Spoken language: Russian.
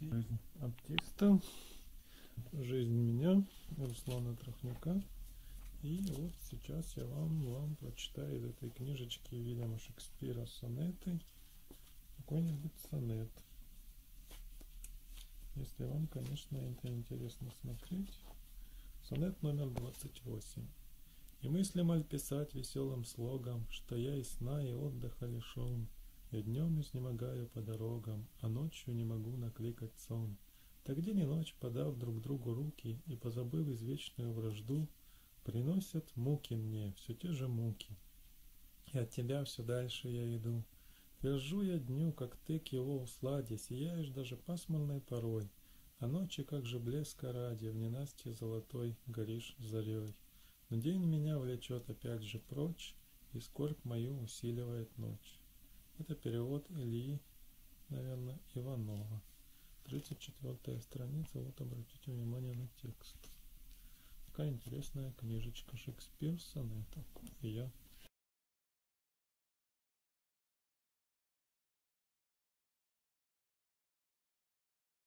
Жизнь аптиста, жизнь меня, Руслана Трохняка. И вот сейчас я вам, вам прочитаю из этой книжечки Вильяма Шекспира сонеты какой-нибудь сонет. Если вам, конечно, это интересно смотреть. Сонет номер 28. И мысли моль писать веселым слогом, Что я и сна, и отдыха лишен, Я днем изнемогаю по дорогам, А ночью не могу накликать сон. Так день и ночь, подав друг другу руки И позабыв извечную вражду, Приносят муки мне, все те же муки. И от тебя все дальше я иду. Вяжу я дню, как ты к его усладе, Сияешь даже пасмурной порой, А ночи, как же блеска ради, В ненастье золотой горишь зарей. Но день меня влечет опять же прочь, И скорбь мою усиливает ночь. Это перевод Ильи, наверное, Иванова. 34 страница, вот обратите внимание на текст. Такая интересная книжечка Шекспир сонетов. И я